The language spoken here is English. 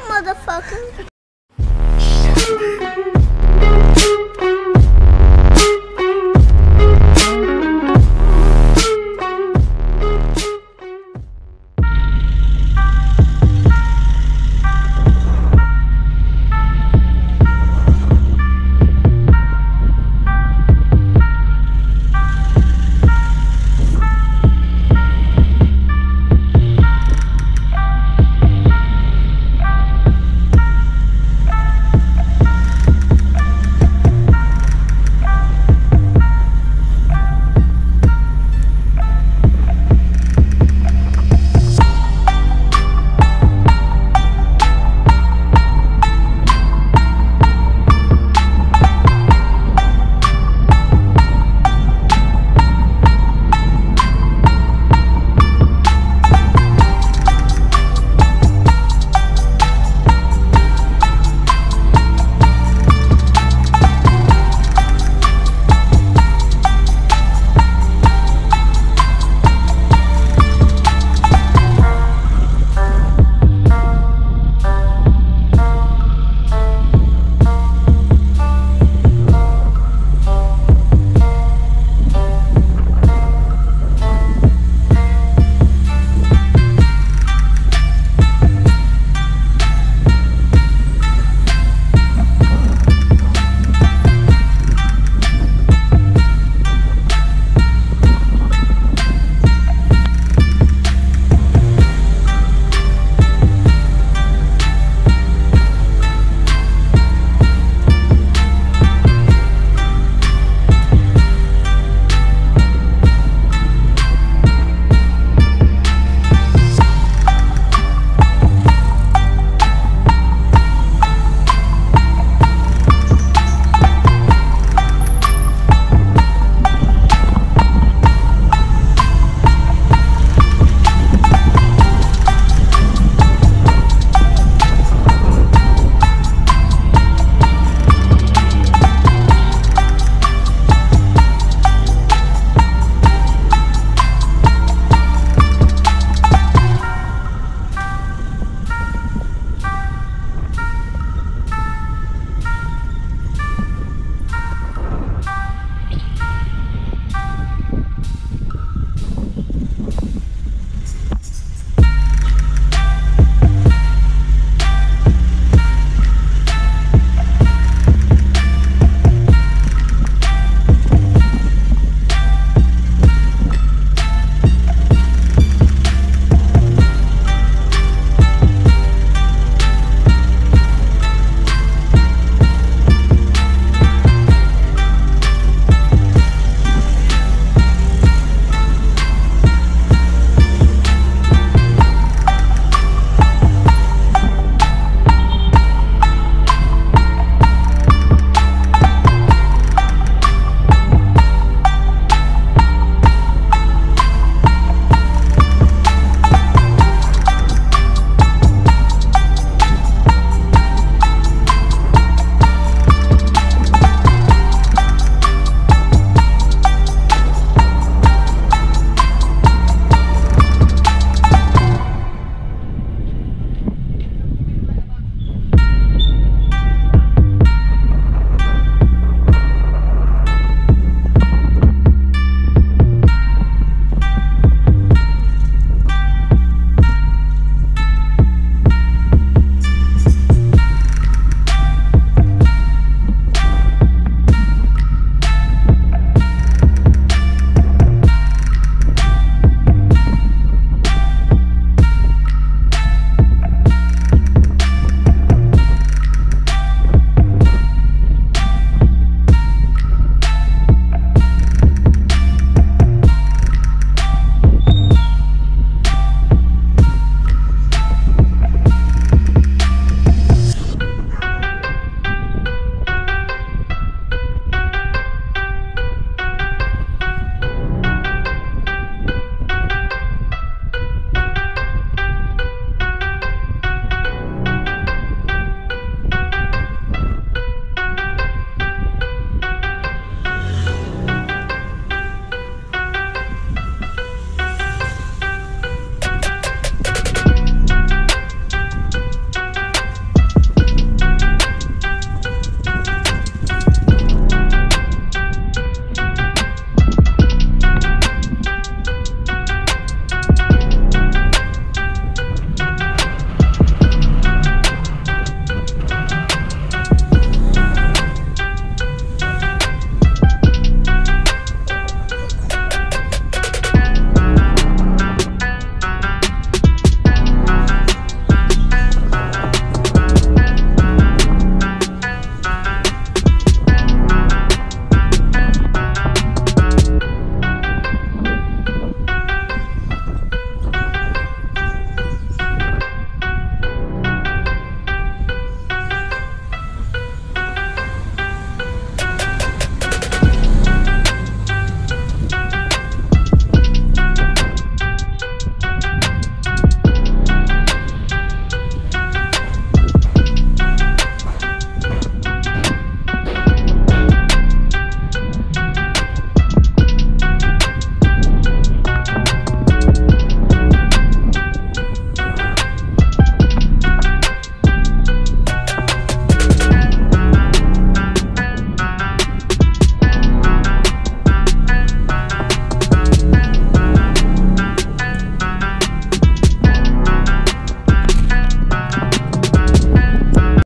motherfucker.